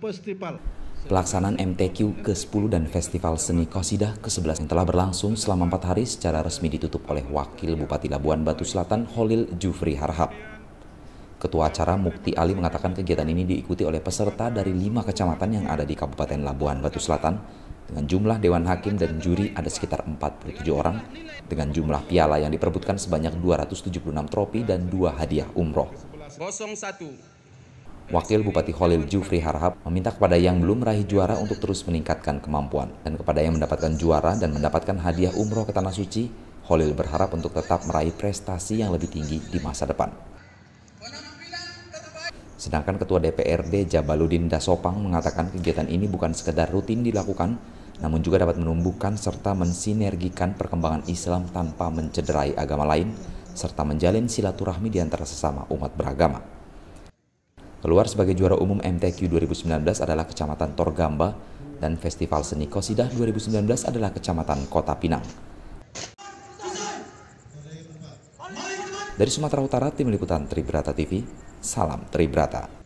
festival Pelaksanaan MTQ ke-10 dan Festival Seni Kosidah ke-11 yang telah berlangsung selama empat hari secara resmi ditutup oleh Wakil Bupati Labuan Batu Selatan Holil Jufri Harhab. Ketua acara Mukti Ali mengatakan kegiatan ini diikuti oleh peserta dari lima kecamatan yang ada di Kabupaten Labuan Batu Selatan dengan jumlah Dewan Hakim dan juri ada sekitar 47 orang dengan jumlah piala yang diperebutkan sebanyak 276 trofi dan dua hadiah umroh. 01 Wakil Bupati Holil Jufri Harhab meminta kepada yang belum meraih juara untuk terus meningkatkan kemampuan. Dan kepada yang mendapatkan juara dan mendapatkan hadiah umroh ke Tanah Suci, Holil berharap untuk tetap meraih prestasi yang lebih tinggi di masa depan. Sedangkan Ketua DPRD Jabaludin Dasopang mengatakan kegiatan ini bukan sekedar rutin dilakukan, namun juga dapat menumbuhkan serta mensinergikan perkembangan Islam tanpa mencederai agama lain, serta menjalin silaturahmi di antara sesama umat beragama. Keluar sebagai juara umum MTQ 2019 adalah Kecamatan Torgamba dan Festival Seni Kosidah 2019 adalah Kecamatan Kota Pinang. Dari Sumatera Utara, Tim Liputan Tribrata TV, salam Tribrata.